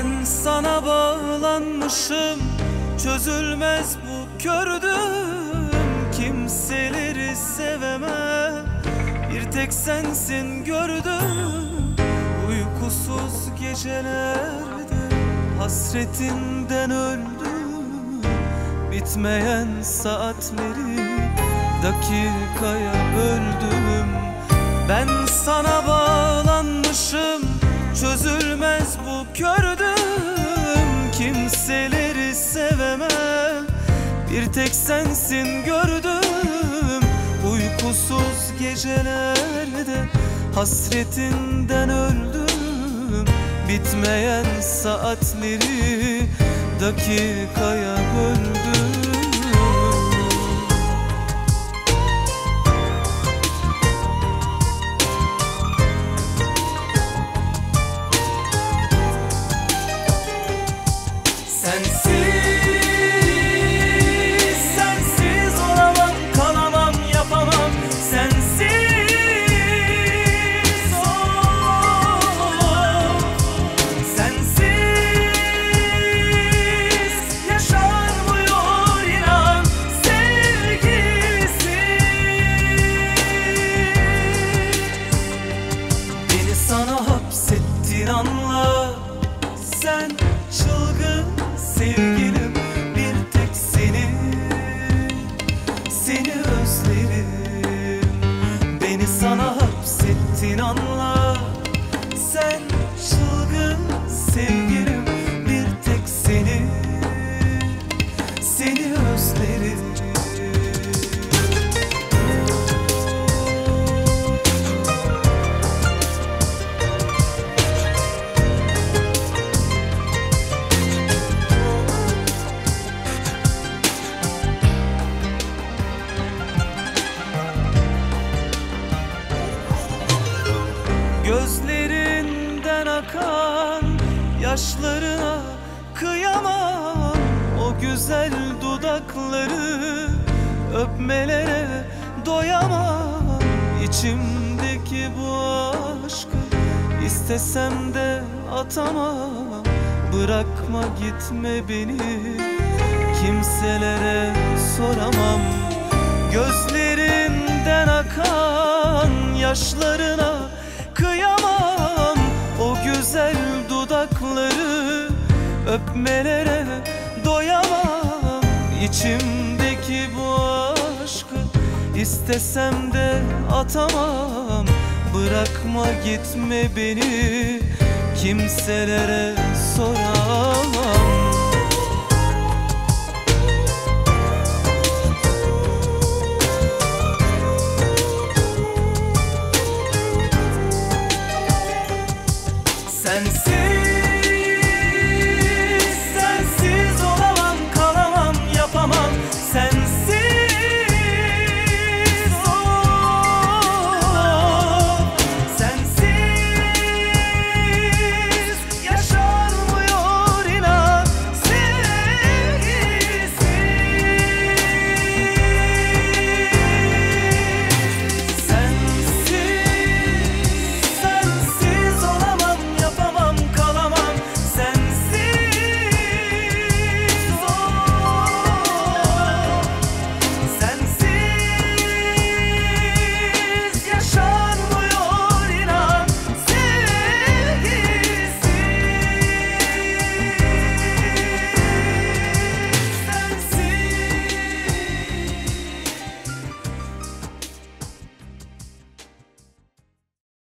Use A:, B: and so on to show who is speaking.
A: Ben sana bağlanmışım Çözülmez bu kördüm. Kimseleri sevemem Bir tek sensin gördüm. Uykusuz gecelerde Hasretinden öldüm. Bitmeyen saatleri Dakikaya böldüm. Ben sana bağlanmışım Çözülmez bu kördüm tek sensin gördüm. Uykusuz gecelerde Hasretinden öldüm. Bitmeyen saatleri Dakikaya Gözlerinden akan yaşlarına güzel dudakları öpmelere doyamam. İçimdeki bu aşkı istesem de atamam. Bırakma gitme beni kimselere soramam. Gözlerinden akan yaşlarına kıyamam. O güzel dudakları öpmelere İçimdeki bu aşkı istesem de atamam. Bırakma gitme beni kimselere soramam